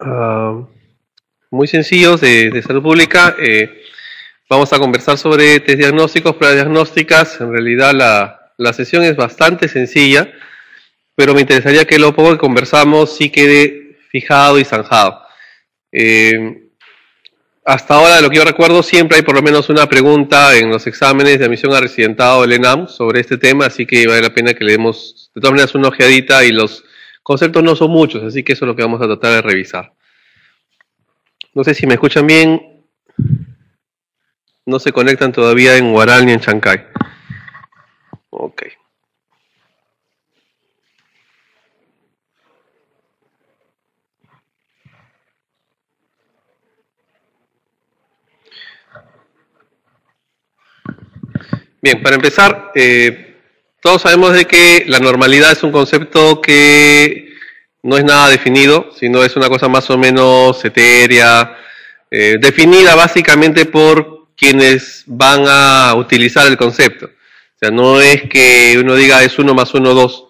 ah, muy sencillos de, salud pública. Eh, vamos a conversar sobre test diagnósticos, pruebas diagnósticas. En realidad la, la, sesión es bastante sencilla, pero me interesaría que lo poco que conversamos sí quede fijado y zanjado. Eh, hasta ahora, de lo que yo recuerdo, siempre hay por lo menos una pregunta en los exámenes de admisión a residentado del ENAM sobre este tema, así que vale la pena que le demos de todas maneras una ojeadita y los conceptos no son muchos, así que eso es lo que vamos a tratar de revisar. No sé si me escuchan bien. No se conectan todavía en Guaral ni en Chancay. Ok. Bien, para empezar, eh, todos sabemos de que la normalidad es un concepto que no es nada definido, sino es una cosa más o menos etérea, eh, definida básicamente por quienes van a utilizar el concepto. O sea, no es que uno diga es 1 más 1, 2,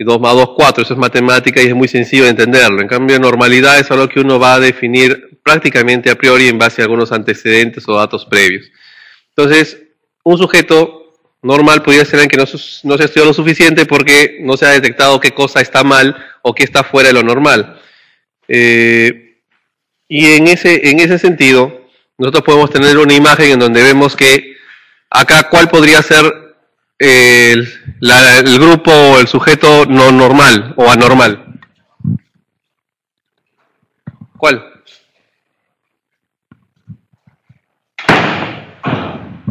y 2 más 2, 4, eso es matemática y es muy sencillo de entenderlo. En cambio, normalidad es algo que uno va a definir prácticamente a priori en base a algunos antecedentes o datos previos. Entonces, un sujeto normal podría ser que no, se estudió lo suficiente porque no se ha detectado qué cosa está mal o qué está fuera de lo normal. Eh, y en ese, en ese sentido, nosotros podemos tener una imagen en donde vemos que acá cuál podría ser el, el grupo o el sujeto no normal o anormal. ¿Cuál?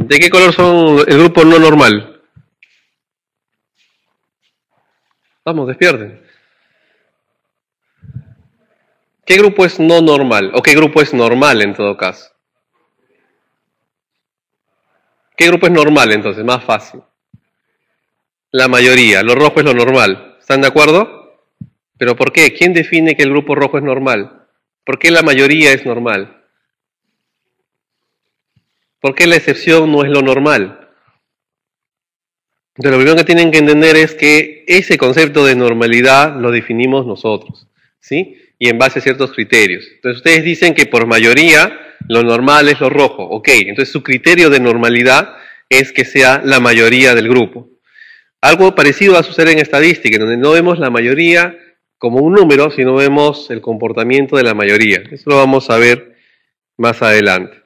¿De qué color son el grupo no normal? Vamos, despierten. ¿Qué grupo es no normal? ¿O qué grupo es normal en todo caso? ¿Qué grupo es normal entonces? Más fácil. La mayoría. Lo rojo es lo normal. ¿Están de acuerdo? ¿Pero por qué? ¿Quién define que el grupo rojo es normal? ¿Por qué la mayoría es normal? ¿Por qué la excepción no es lo normal? Entonces, lo primero que tienen que entender es que ese concepto de normalidad lo definimos nosotros, ¿sí? Y en base a ciertos criterios. Entonces, ustedes dicen que por mayoría lo normal es lo rojo. Ok, entonces su criterio de normalidad es que sea la mayoría del grupo. Algo parecido va a suceder en estadística, en donde no vemos la mayoría como un número, sino vemos el comportamiento de la mayoría. Eso lo vamos a ver más adelante.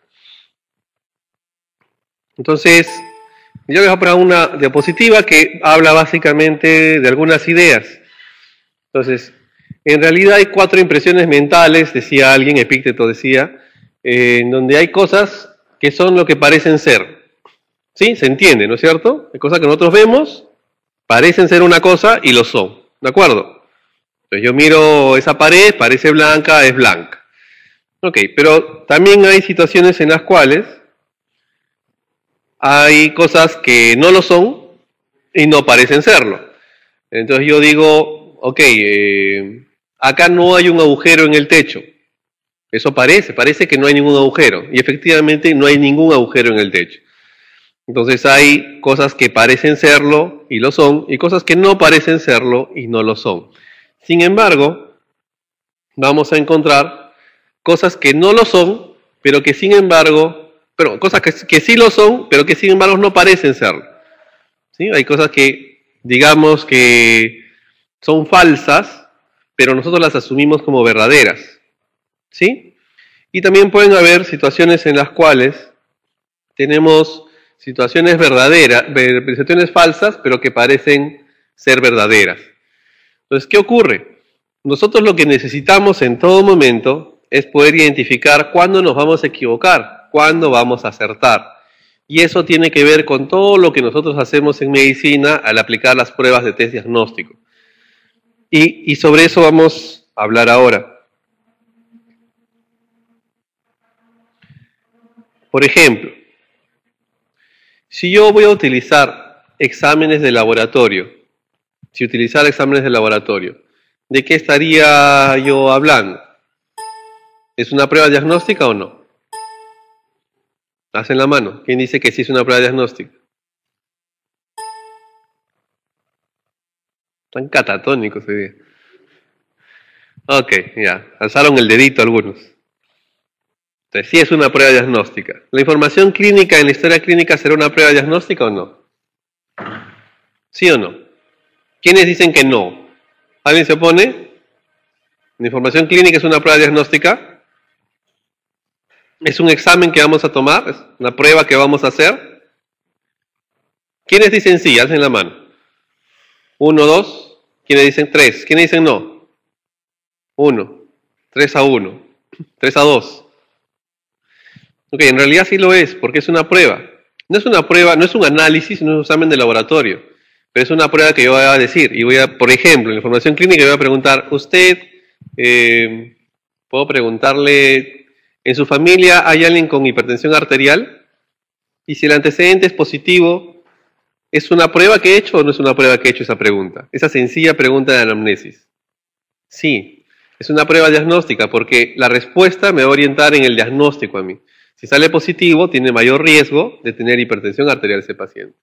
Entonces, yo voy a poner una diapositiva que habla básicamente de algunas ideas. Entonces, en realidad hay cuatro impresiones mentales, decía alguien, Epícteto decía, eh, en donde hay cosas que son lo que parecen ser. ¿Sí? Se entiende, ¿no es cierto? Hay cosas que nosotros vemos, parecen ser una cosa y lo son. ¿De acuerdo? Entonces yo miro esa pared, parece blanca, es blanca. Ok, pero también hay situaciones en las cuales hay cosas que no lo son y no parecen serlo. Entonces yo digo, ok, eh, acá no hay un agujero en el techo. Eso parece, parece que no hay ningún agujero. Y efectivamente no hay ningún agujero en el techo. Entonces hay cosas que parecen serlo y lo son, y cosas que no parecen serlo y no lo son. Sin embargo, vamos a encontrar cosas que no lo son, pero que sin embargo pero cosas que, que, sí lo son, pero que sin embargo no parecen ser. ¿Sí? Hay cosas que, digamos, que son falsas, pero nosotros las asumimos como verdaderas. ¿Sí? Y también pueden haber situaciones en las cuales tenemos situaciones verdaderas, situaciones falsas, pero que parecen ser verdaderas. Entonces, ¿qué ocurre? Nosotros lo que necesitamos en todo momento es poder identificar cuándo nos vamos a equivocar cuándo vamos a acertar. Y eso tiene que ver con todo lo que nosotros hacemos en medicina al aplicar las pruebas de test diagnóstico. Y, y sobre eso vamos a hablar ahora. Por ejemplo, si yo voy a utilizar exámenes de laboratorio, si utilizar exámenes de laboratorio, ¿de qué estaría yo hablando? ¿Es una prueba diagnóstica o no? Hacen la mano. ¿Quién dice que sí es una prueba diagnóstica? Están catatónicos hoy día. Ok, ya, alzaron el dedito algunos. Entonces, sí es una prueba diagnóstica. ¿La información clínica en la historia clínica será una prueba diagnóstica o no? ¿Sí o no? ¿Quiénes dicen que no? ¿Alguien se opone? ¿La información clínica es una prueba diagnóstica? ¿Es un examen que vamos a tomar? ¿Es una prueba que vamos a hacer? ¿Quiénes dicen sí? Alcen la mano. Uno, dos. ¿Quiénes dicen tres? ¿Quiénes dicen no? Uno. Tres a uno. Tres a dos. Ok, en realidad sí lo es, porque es una prueba. No es una prueba, no es un análisis, no es un examen de laboratorio, pero es una prueba que yo voy a decir. Y voy a, por ejemplo, en la información clínica voy a preguntar, usted, eh, puedo preguntarle, ¿en su familia hay alguien con hipertensión arterial? Y si el antecedente es positivo, ¿es una prueba que he hecho o no es una prueba que he hecho esa pregunta? Esa sencilla pregunta de anamnesis. Sí, es una prueba diagnóstica porque la respuesta me va a orientar en el diagnóstico a mí. Si sale positivo, tiene mayor riesgo de tener hipertensión arterial ese paciente.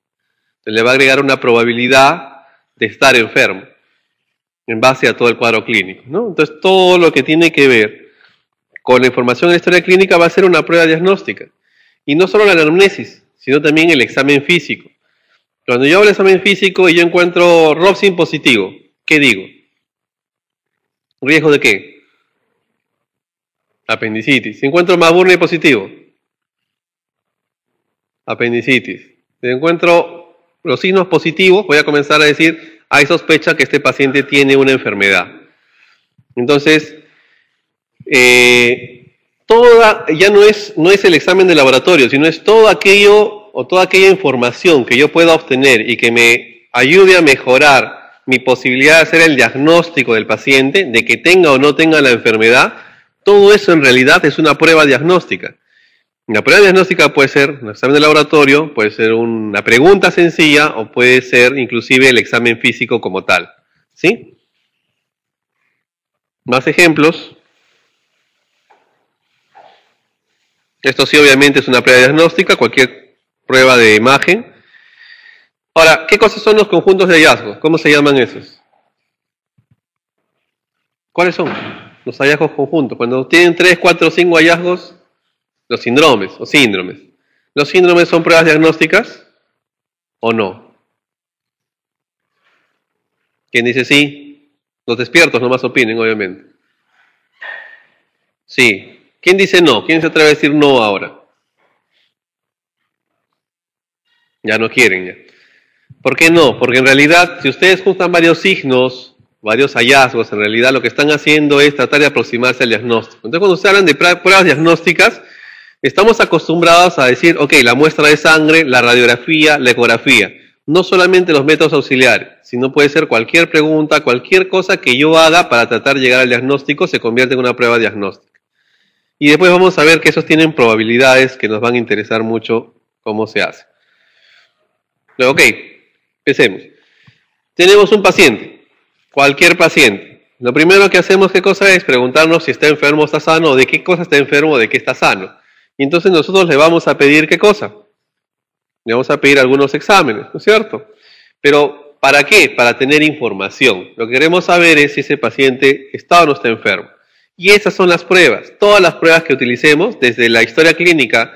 Se le va a agregar una probabilidad de estar enfermo en base a todo el cuadro clínico. ¿no? Entonces, todo lo que tiene que ver con la información de la historia clínica va a ser una prueba diagnóstica. Y no solo la anamnesis, sino también el examen físico. Cuando yo hago el examen físico y yo encuentro Robsin positivo, ¿qué digo? ¿Riesgo de qué? Apendicitis. Si encuentro Maburne positivo, apendicitis. Si encuentro los signos positivos, voy a comenzar a decir, hay sospecha que este paciente tiene una enfermedad. Entonces, eh, toda, ya no es, no es el examen de laboratorio, sino es todo aquello o toda aquella información que yo pueda obtener y que me ayude a mejorar mi posibilidad de hacer el diagnóstico del paciente, de que tenga o no tenga la enfermedad, todo eso en realidad es una prueba diagnóstica. La prueba diagnóstica puede ser un examen de laboratorio, puede ser una pregunta sencilla o puede ser inclusive el examen físico como tal. ¿Sí? Más ejemplos. Esto sí obviamente es una prueba diagnóstica, cualquier prueba de imagen. Ahora, ¿qué cosas son los conjuntos de hallazgos? ¿Cómo se llaman esos? ¿Cuáles son los hallazgos conjuntos? Cuando tienen 3, 4, 5 hallazgos, los síndromes o síndromes. ¿Los síndromes son pruebas diagnósticas o no? ¿Quién dice sí? Los despiertos nomás opinen, obviamente. Sí. ¿Quién dice no? ¿Quién se atreve a decir no ahora? Ya no quieren ya. ¿Por qué no? Porque en realidad, si ustedes juntan varios signos, varios hallazgos, en realidad lo que están haciendo es tratar de aproximarse al diagnóstico. Entonces, cuando ustedes hablan de pruebas diagnósticas, Estamos acostumbrados a decir, ok, la muestra de sangre, la radiografía, la ecografía. No solamente los métodos auxiliares, sino puede ser cualquier pregunta, cualquier cosa que yo haga para tratar de llegar al diagnóstico se convierte en una prueba diagnóstica. Y después vamos a ver que esos tienen probabilidades que nos van a interesar mucho cómo se hace. Ok, empecemos. Tenemos un paciente, cualquier paciente. Lo primero que hacemos, ¿qué cosa es? Preguntarnos si está enfermo o está sano, de qué cosa está enfermo o de qué está sano. Y entonces nosotros le vamos a pedir qué cosa? Le vamos a pedir algunos exámenes, ¿no es cierto? Pero ¿para qué? Para tener información. Lo que queremos saber es si ese paciente está o no está enfermo. Y esas son las pruebas. Todas las pruebas que utilicemos, desde la historia clínica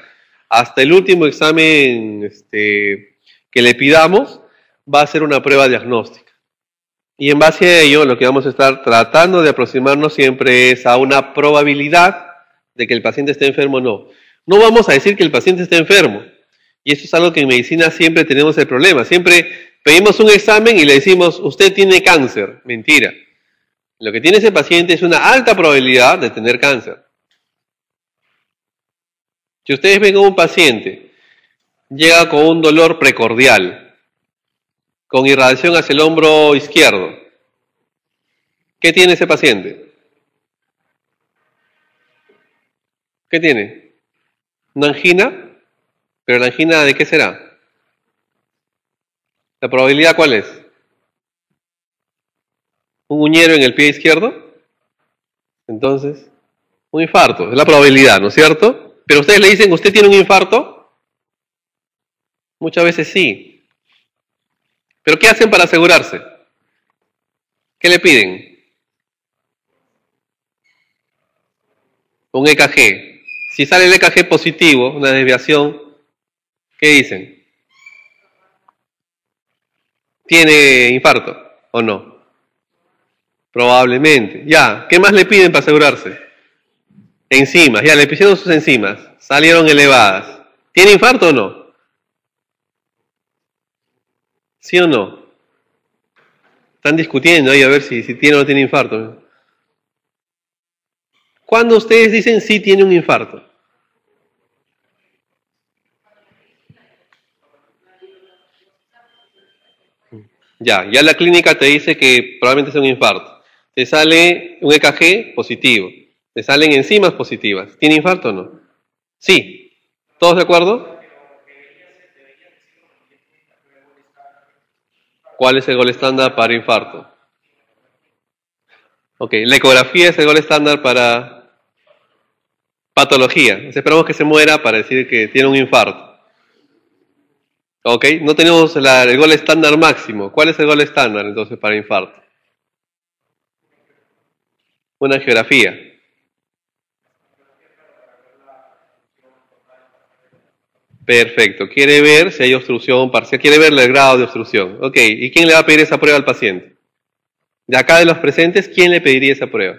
hasta el último examen este, que le pidamos, va a ser una prueba diagnóstica. Y en base a ello, lo que vamos a estar tratando de aproximarnos siempre es a una probabilidad de que el paciente esté enfermo o no. No vamos a decir que el paciente está enfermo. Y eso es algo que en medicina siempre tenemos el problema. Siempre pedimos un examen y le decimos, usted tiene cáncer. Mentira. Lo que tiene ese paciente es una alta probabilidad de tener cáncer. Si ustedes ven a un paciente, llega con un dolor precordial, con irradiación hacia el hombro izquierdo, ¿qué tiene ese paciente? ¿Qué tiene? ¿Una angina? ¿Pero la angina de qué será? ¿La probabilidad cuál es? ¿Un uñero en el pie izquierdo? Entonces, un infarto, es la probabilidad, ¿no es cierto? Pero ustedes le dicen, ¿usted tiene un infarto? Muchas veces sí. ¿Pero qué hacen para asegurarse? ¿Qué le piden? un EKG. Si sale el EKG positivo, una desviación, ¿qué dicen? ¿Tiene infarto o no? Probablemente. Ya, ¿qué más le piden para asegurarse? Enzimas, ya le pidieron sus enzimas, salieron elevadas. ¿Tiene infarto o no? ¿Sí o no? Están discutiendo ahí a ver si, si tiene o no tiene infarto. ¿Cuándo ustedes dicen sí tiene un infarto? Ya, ya la clínica te dice que probablemente es un infarto. Te sale un EKG positivo. Te salen enzimas positivas. ¿Tiene infarto o no? Sí. ¿Todos de acuerdo? ¿Cuál es el gol estándar para infarto? Ok, la ecografía es el gol estándar para patología. esperamos que se muera para decir que tiene un infarto. Ok, no tenemos el gol estándar máximo. ¿Cuál es el gol estándar entonces para infarto? Una geografía. Perfecto. Quiere ver si hay obstrucción parcial. Quiere ver el grado de obstrucción. Ok. ¿Y quién le va a pedir esa prueba al paciente? De acá de los presentes, ¿quién le pediría esa prueba?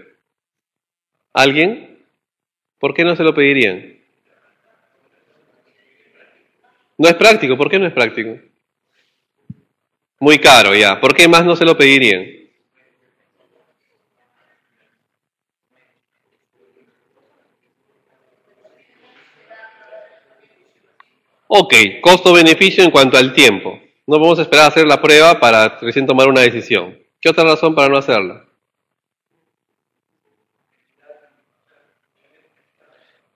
¿Alguien? ¿Por qué no se lo pedirían? No es práctico. ¿Por qué no es práctico? Muy caro ya. ¿Por qué más no se lo pedirían? Ok, costo-beneficio en cuanto al tiempo. No vamos a esperar a hacer la prueba para recién tomar una decisión. ¿Qué otra razón para no hacerla?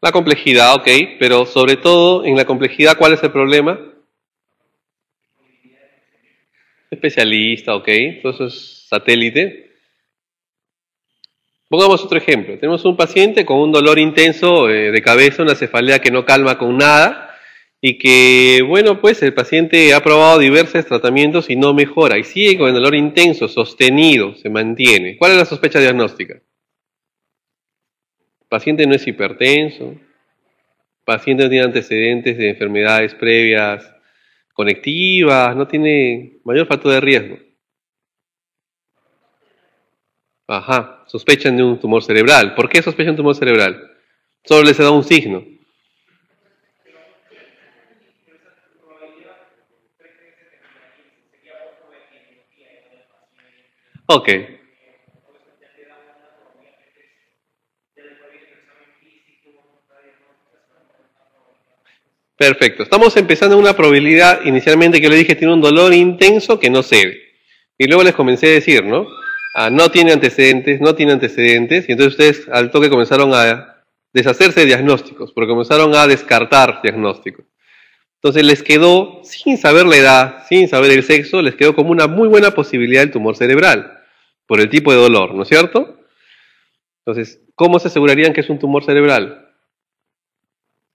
La complejidad, ok, pero sobre todo en la complejidad, ¿cuál es el problema? Especialista, ok, entonces es satélite. Pongamos otro ejemplo. Tenemos un paciente con un dolor intenso eh, de cabeza, una cefalea que no calma con nada y que, bueno, pues el paciente ha probado diversos tratamientos y no mejora y sigue con el dolor intenso, sostenido, se mantiene. ¿Cuál es la sospecha diagnóstica? El paciente no es hipertenso, el paciente no tiene antecedentes de enfermedades previas conectivas, no tiene mayor factor de riesgo. Ajá, sospechan de un tumor cerebral. ¿Por qué sospechan de un tumor cerebral? Solo les dado un signo. Ok. Perfecto. Estamos empezando una probabilidad inicialmente que le dije tiene un dolor intenso que no se ve. Y luego les comencé a decir, ¿no? Ah, no tiene antecedentes, no tiene antecedentes. Y entonces ustedes al toque comenzaron a deshacerse de diagnósticos, porque comenzaron a descartar diagnósticos. Entonces les quedó, sin saber la edad, sin saber el sexo, les quedó como una muy buena posibilidad el tumor cerebral por el tipo de dolor, ¿no es cierto? Entonces, ¿cómo se asegurarían que es un tumor cerebral?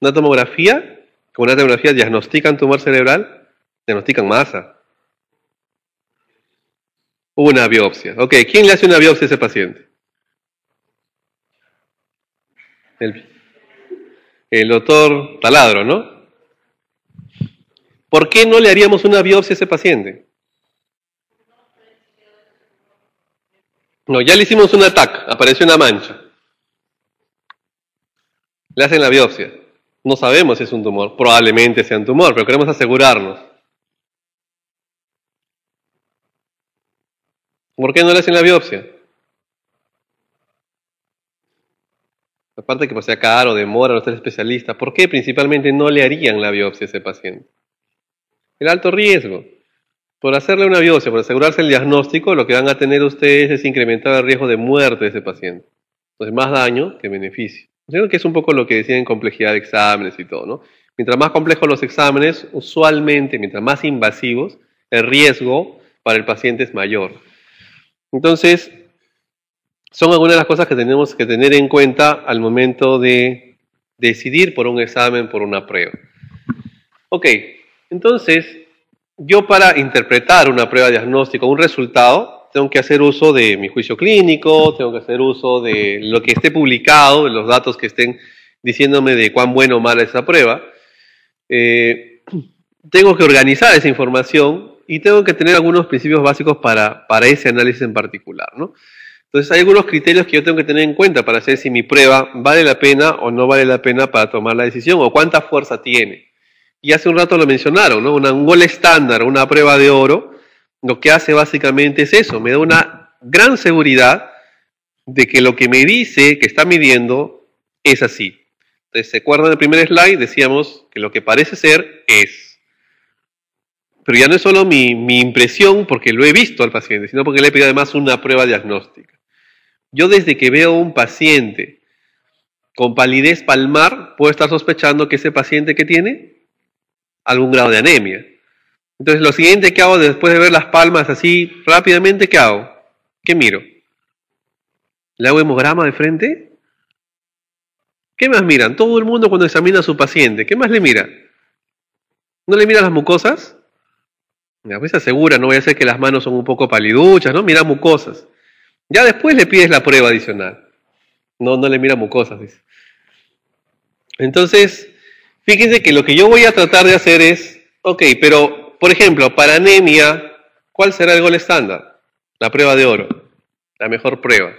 ¿Una tomografía? ¿Con una tomografía diagnostican tumor cerebral? Diagnostican masa. Una biopsia. Ok, ¿quién le hace una biopsia a ese paciente? El, el doctor Taladro, ¿no? ¿Por qué no le haríamos una biopsia a ese paciente? No, ya le hicimos un ataque, apareció una mancha. Le hacen la biopsia. No sabemos si es un tumor, probablemente sea un tumor, pero queremos asegurarnos. ¿Por qué no le hacen la biopsia? Aparte que pues sea caro, demora, no ser especialista, ¿por qué principalmente no le harían la biopsia a ese paciente? El alto riesgo. Por hacerle una biopsia, por asegurarse el diagnóstico, lo que van a tener ustedes es incrementar el riesgo de muerte de ese paciente. Entonces, más daño que beneficio. que es un poco lo que decían en complejidad de exámenes y todo, ¿no? Mientras más complejos los exámenes, usualmente, mientras más invasivos, el riesgo para el paciente es mayor. Entonces, son algunas de las cosas que tenemos que tener en cuenta al momento de decidir por un examen, por una prueba. Ok, entonces, yo para interpretar una prueba diagnóstica, un resultado, tengo que hacer uso de mi juicio clínico, tengo que hacer uso de lo que esté publicado, de los datos que estén diciéndome de cuán bueno o mala es esa prueba. Eh, tengo que organizar esa información y tengo que tener algunos principios básicos para, para ese análisis en particular. ¿no? Entonces hay algunos criterios que yo tengo que tener en cuenta para saber si mi prueba vale la pena o no vale la pena para tomar la decisión o cuánta fuerza tiene. Y hace un rato lo mencionaron, ¿no? un gol estándar, una prueba de oro, lo que hace básicamente es eso, me da una gran seguridad de que lo que me dice que está midiendo es así. Entonces, ¿se acuerdan del primer slide? Decíamos que lo que parece ser es. Pero ya no es solo mi, impresión porque lo he visto al paciente, sino porque le he pedido además una prueba diagnóstica. Yo desde que veo un paciente con palidez palmar, puedo estar sospechando que ese paciente que tiene algún grado de anemia. Entonces lo siguiente que hago después de ver las palmas así rápidamente, ¿qué hago? ¿Qué miro? ¿Le hago hemograma de frente? ¿Qué más miran? Todo el mundo cuando examina a su paciente, ¿qué más le mira? ¿No le mira las mucosas? A veces asegura, no voy a hacer que las manos son un poco paliduchas, ¿no? Mira mucosas. Ya después le pides la prueba adicional. No, no le mira mucosas. Entonces, fíjense que lo que yo voy a tratar de hacer es, ok, pero, por ejemplo, para anemia, ¿cuál será el gol estándar? La prueba de oro, la mejor prueba.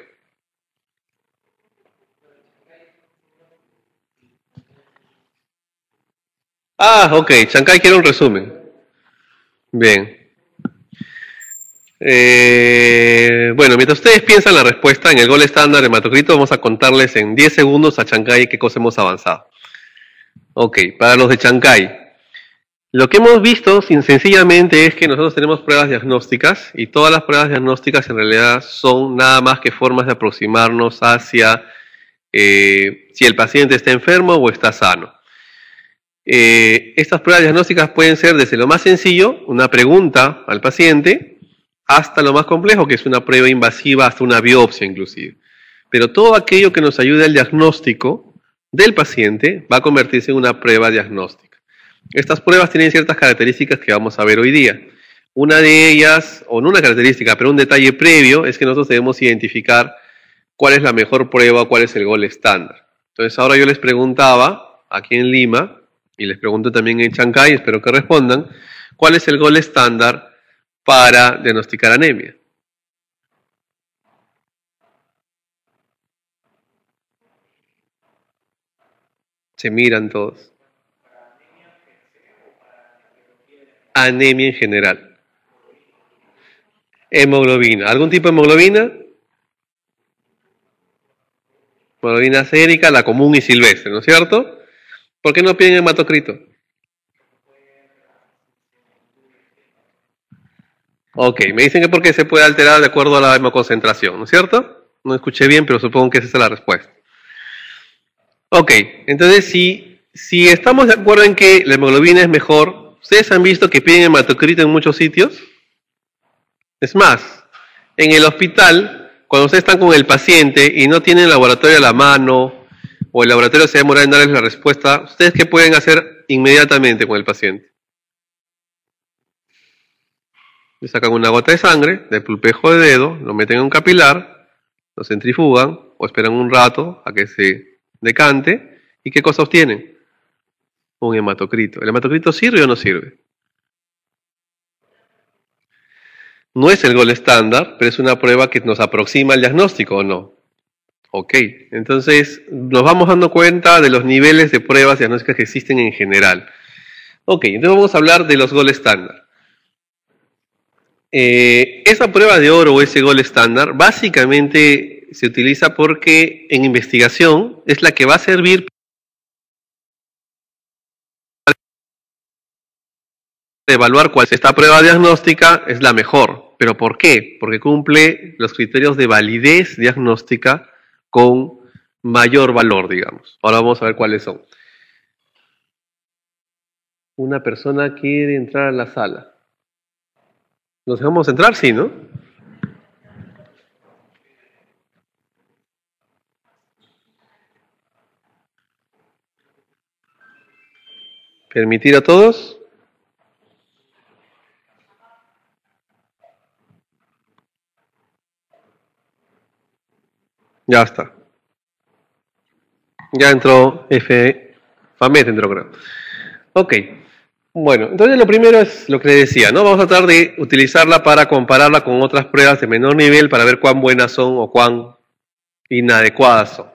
Ah, ok, Chancay quiere un resumen. Bien. Eh, bueno, mientras ustedes piensan la respuesta en el gol estándar de Matocrito, vamos a contarles en 10 segundos a Chancay qué cosa hemos avanzado. Ok, para los de Chancay. Lo que hemos visto sencillamente es que nosotros tenemos pruebas diagnósticas y todas las pruebas diagnósticas en realidad son nada más que formas de aproximarnos hacia eh, si el paciente está enfermo o está sano. Eh, estas pruebas diagnósticas pueden ser desde lo más sencillo, una pregunta al paciente, hasta lo más complejo, que es una prueba invasiva, hasta una biopsia inclusive. Pero todo aquello que nos ayude al diagnóstico del paciente va a convertirse en una prueba diagnóstica. Estas pruebas tienen ciertas características que vamos a ver hoy día. Una de ellas, o no una característica, pero un detalle previo, es que nosotros debemos identificar cuál es la mejor prueba, cuál es el gol estándar. Entonces ahora yo les preguntaba, aquí en Lima, y les pregunto también en Chancay, espero que respondan, ¿cuál es el gol estándar para diagnosticar anemia? Se miran todos. Anemia en general. Hemoglobina. ¿Algún tipo de hemoglobina? Hemoglobina sérica, la común y silvestre, ¿no es cierto? ¿Por qué no piden hematocrito? Ok, me dicen que porque se puede alterar de acuerdo a la hemoconcentración, ¿no es cierto? No escuché bien, pero supongo que esa es la respuesta. Ok, entonces si, si estamos de acuerdo en que la hemoglobina es mejor, ¿ustedes han visto que piden hematocrito en muchos sitios? Es más, en el hospital, cuando ustedes están con el paciente y no tienen laboratorio a la mano, o el laboratorio se demora en darles la respuesta, ¿ustedes qué pueden hacer inmediatamente con el paciente? Le sacan una gota de sangre del pulpejo de dedo, lo meten en un capilar, lo centrifugan o esperan un rato a que se decante. ¿Y qué cosa obtienen? Un hematocrito. ¿El hematocrito sirve o no sirve? No es el gol estándar, pero es una prueba que nos aproxima al diagnóstico o no. Ok, entonces nos vamos dando cuenta de los niveles de pruebas diagnósticas que existen en general. Ok, entonces vamos a hablar de los gol estándar. Eh, esa prueba de oro o ese gol estándar básicamente se utiliza porque en investigación es la que va a servir para evaluar cuál es esta prueba diagnóstica es la mejor. ¿Pero por qué? Porque cumple los criterios de validez diagnóstica con mayor valor, digamos. Ahora vamos a ver cuáles son. Una persona quiere entrar a la sala. ¿Nos dejamos entrar? Sí, ¿no? ¿Permitir a todos? Ya está. Ya entró F. FAMET entró, creo. Ok. Bueno, entonces lo primero es lo que le decía, ¿no? Vamos a tratar de utilizarla para compararla con otras pruebas de menor nivel para ver cuán buenas son o cuán inadecuadas son.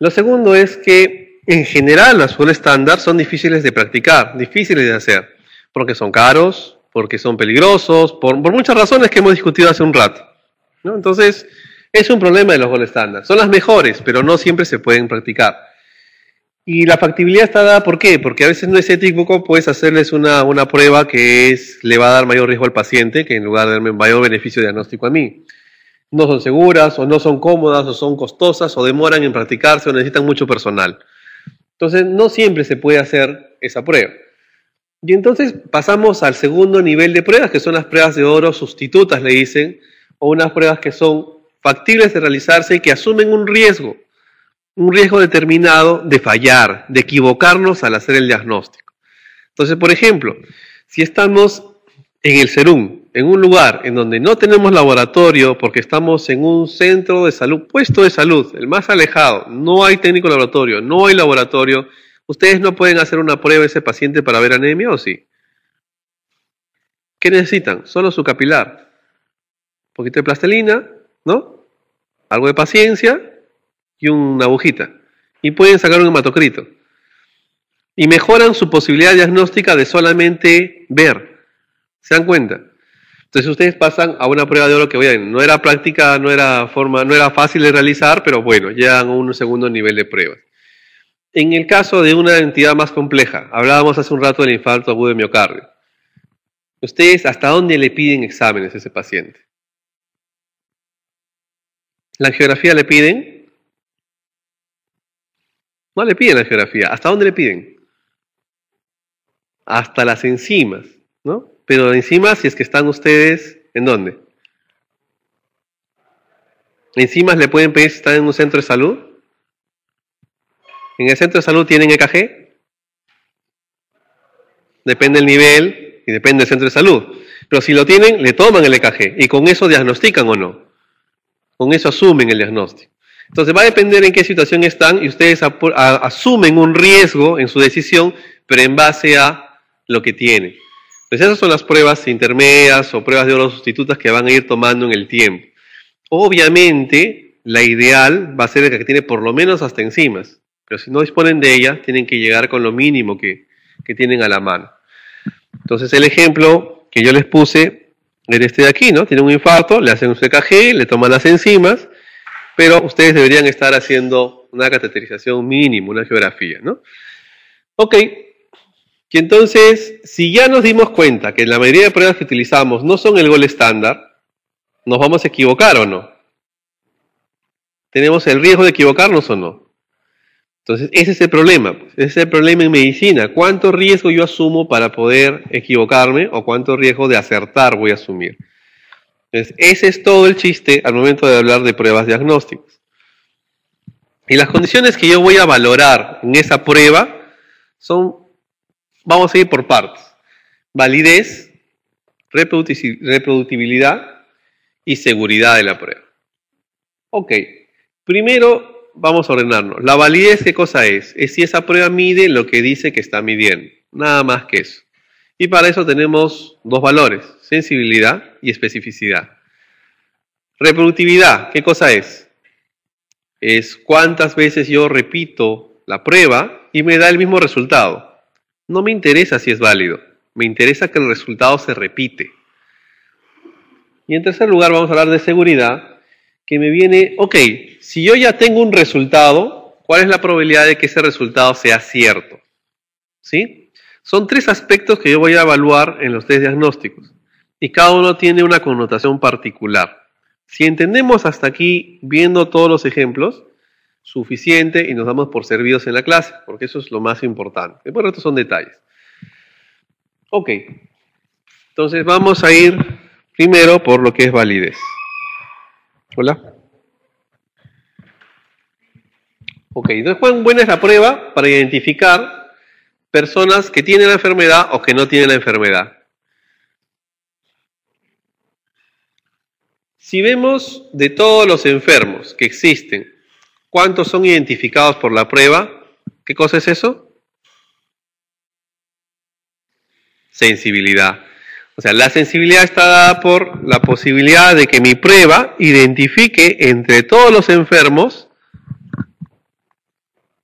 Lo segundo es que en general las full estándar son difíciles de practicar, difíciles de hacer, porque son caros, porque son peligrosos, por, muchas razones que hemos discutido hace un rato. Entonces, es un problema de los gold estándar. Son las mejores, pero no siempre se pueden practicar. Y la factibilidad está dada, ¿por qué? Porque a veces no es ético, puedes hacerles una, una prueba que es, le va a dar mayor riesgo al paciente que en lugar de darme mayor beneficio diagnóstico a mí. No son seguras, o no son cómodas, o son costosas, o demoran en practicarse, o necesitan mucho personal. Entonces, no siempre se puede hacer esa prueba. Y entonces pasamos al segundo nivel de pruebas, que son las pruebas de oro sustitutas, le dicen, o unas pruebas que son factibles de realizarse y que asumen un riesgo un riesgo determinado de fallar, de equivocarnos al hacer el diagnóstico. Entonces, por ejemplo, si estamos en el SERUM, en un lugar en donde no tenemos laboratorio porque estamos en un centro de salud, puesto de salud, el más alejado, no hay técnico laboratorio, no hay laboratorio, ¿ustedes no pueden hacer una prueba a ese paciente para ver anemia o sí? ¿Qué necesitan? Solo su capilar. Un poquito de plastelina, ¿no? Algo de paciencia y una agujita. Y pueden sacar un hematocrito. Y mejoran su posibilidad diagnóstica de solamente ver. ¿Se dan cuenta? Entonces ustedes pasan a una prueba de oro que, oigan, no era práctica, no era forma, no era fácil de realizar, pero bueno, llegan a un segundo nivel de pruebas. En el caso de una entidad más compleja, hablábamos hace un rato del infarto agudo de miocardio. ¿Ustedes hasta dónde le piden exámenes a ese paciente? ¿La geografía le piden? No le piden la geografía. ¿Hasta dónde le piden? Hasta las enzimas, ¿no? Pero enzimas, si es que están ustedes, ¿en dónde? ¿Enzimas le pueden pedir si están en un centro de salud? ¿En el centro de salud tienen EKG? Depende del nivel y depende del centro de salud. Pero si lo tienen, le toman el EKG y con eso diagnostican o no. Con eso asumen el diagnóstico. Entonces va a depender en qué situación están y ustedes asumen un riesgo en su decisión, pero en base a lo que tienen. Entonces esas son las pruebas intermedias o pruebas de oro sustitutas que van a ir tomando en el tiempo. Obviamente, la ideal va a ser la que tiene por lo menos hasta enzimas, pero si no disponen de ella, tienen que llegar con lo mínimo que, tienen a la mano. Entonces el ejemplo que yo les puse era este de aquí, ¿no? Tiene un infarto, le hacen un CKG, le toman las enzimas, pero ustedes deberían estar haciendo una cateterización mínima, una geografía, ¿no? Ok, y entonces, si ya nos dimos cuenta que la mayoría de pruebas que utilizamos no son el gol estándar, ¿nos vamos a equivocar o no? ¿Tenemos el riesgo de equivocarnos o no? Entonces, ese es el problema. Pues. Ese es el problema en medicina. ¿Cuánto riesgo yo asumo para poder equivocarme o cuánto riesgo de acertar voy a asumir? Entonces, ese es todo el chiste al momento de hablar de pruebas diagnósticas. Y las condiciones que yo voy a valorar en esa prueba son, vamos a ir por partes, validez, reproductibilidad y seguridad de la prueba. Ok, primero vamos a ordenarnos. La validez, ¿qué cosa es? Es si esa prueba mide lo que dice que está midiendo, nada más que eso. Y para eso tenemos dos valores, sensibilidad y especificidad. Reproductividad, ¿qué cosa es? Es cuántas veces yo repito la prueba y me da el mismo resultado. No me interesa si es válido, me interesa que el resultado se repite. Y en tercer lugar vamos a hablar de seguridad, que me viene, ok, si yo ya tengo un resultado, ¿cuál es la probabilidad de que ese resultado sea cierto? ¿Sí? Son tres aspectos que yo voy a evaluar en los test diagnósticos y cada uno tiene una connotación particular. Si entendemos hasta aquí, viendo todos los ejemplos, suficiente y nos damos por servidos en la clase, porque eso es lo más importante. Después estos son detalles. Ok, entonces vamos a ir primero por lo que es validez. Hola. Ok, entonces ¿cuán buena es la prueba para identificar personas que tienen la enfermedad o que no tienen la enfermedad. Si vemos de todos los enfermos que existen, ¿cuántos son identificados por la prueba? ¿Qué cosa es eso? Sensibilidad. O sea, la sensibilidad está dada por la posibilidad de que mi prueba identifique entre todos los enfermos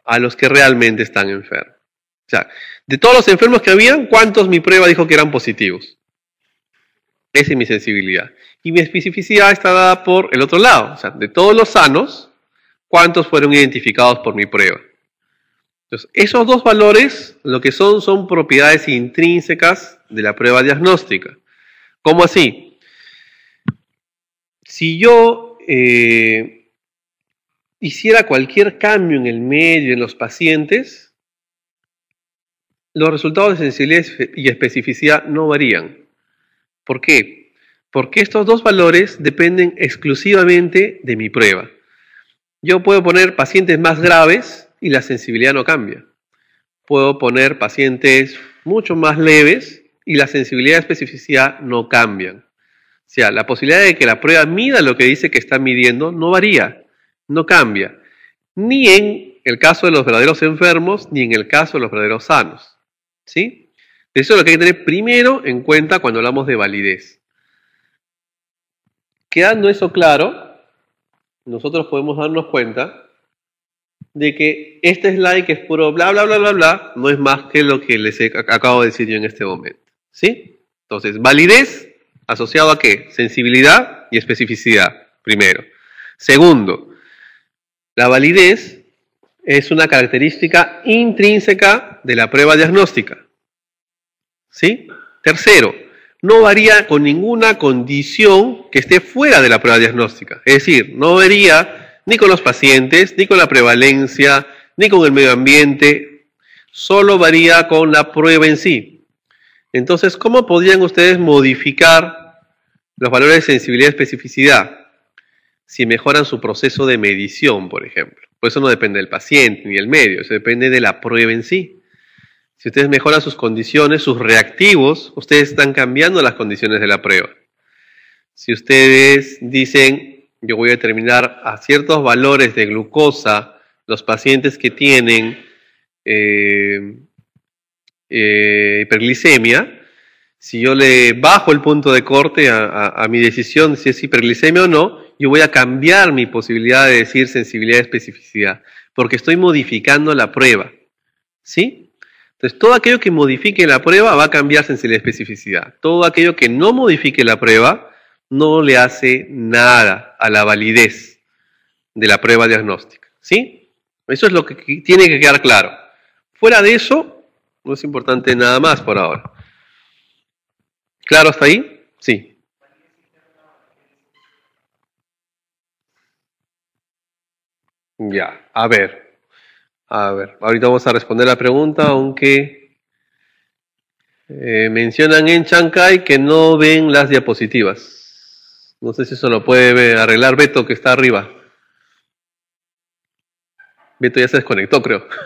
a los que realmente están enfermos. O sea, de todos los enfermos que habían, ¿cuántos mi prueba dijo que eran positivos? Esa es mi sensibilidad. Y mi especificidad está dada por el otro lado. O sea, de todos los sanos, ¿cuántos fueron identificados por mi prueba? Entonces, esos dos valores lo que son son propiedades intrínsecas de la prueba diagnóstica. ¿Cómo así? Si yo eh, hiciera cualquier cambio en el medio, en los pacientes, los resultados de sensibilidad y especificidad no varían. ¿Por qué? Porque estos dos valores dependen exclusivamente de mi prueba. Yo puedo poner pacientes más graves y la sensibilidad no cambia. Puedo poner pacientes mucho más leves y la sensibilidad y especificidad no cambian. O sea, la posibilidad de que la prueba mida lo que dice que está midiendo no varía, no cambia. Ni en el caso de los verdaderos enfermos, ni en el caso de los verdaderos sanos. ¿Sí? Eso es lo que hay que tener primero en cuenta cuando hablamos de validez. Quedando eso claro, nosotros podemos darnos cuenta de que este slide que es puro bla, bla, bla, bla, bla, no es más que lo que les acabo de decir yo en este momento. ¿Sí? Entonces, validez asociado a qué? Sensibilidad y especificidad, primero. Segundo, la validez es una característica intrínseca de la prueba diagnóstica. ¿Sí? Tercero, no varía con ninguna condición que esté fuera de la prueba diagnóstica. Es decir, no varía ni con los pacientes, ni con la prevalencia, ni con el medio ambiente, solo varía con la prueba en sí. Entonces, ¿cómo podrían ustedes modificar los valores de sensibilidad y especificidad si mejoran su proceso de medición, por ejemplo? Pues eso no depende del paciente ni del medio, eso depende de la prueba en sí. Si ustedes mejoran sus condiciones, sus reactivos, ustedes están cambiando las condiciones de la prueba. Si ustedes dicen, yo voy a determinar a ciertos valores de glucosa los pacientes que tienen eh, eh, hiperglicemia, si yo le bajo el punto de corte a, mi decisión de si es hiperglicemia o no, yo voy a cambiar mi posibilidad de decir sensibilidad y especificidad, porque estoy modificando la prueba. ¿Sí? Entonces, todo aquello que modifique la prueba va a cambiar sensibilidad y especificidad. Todo aquello que no modifique la prueba no le hace nada a la validez de la prueba diagnóstica. ¿Sí? Eso es lo que tiene que quedar claro. Fuera de eso, no es importante nada más por ahora. ¿Claro hasta ahí? Sí. Ya, a ver. A ver, ahorita vamos a responder la pregunta, aunque eh, mencionan en Chancay que no ven las diapositivas. No sé si eso lo puede arreglar Beto, que está arriba. Beto ya se desconectó, creo.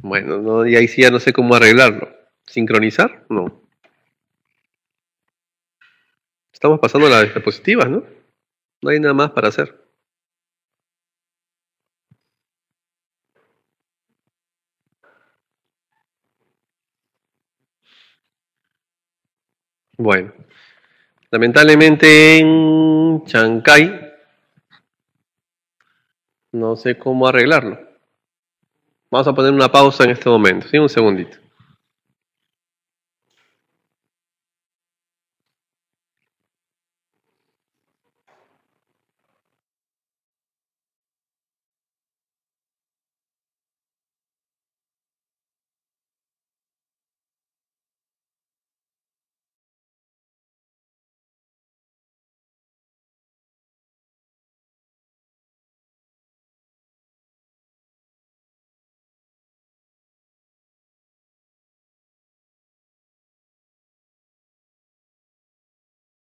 Bueno, no, y ahí sí ya no sé cómo arreglarlo. ¿Sincronizar? No. Estamos pasando las diapositivas, ¿no? No hay nada más para hacer. Bueno, lamentablemente en Chancay no sé cómo arreglarlo. Vamos a poner una pausa en este momento, ¿sí? Un segundito.